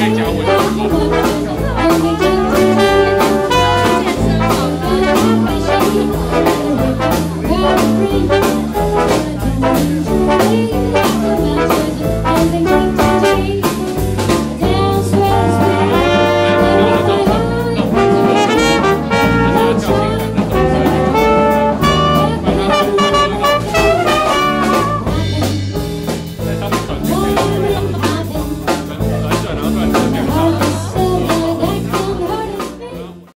在家无聊。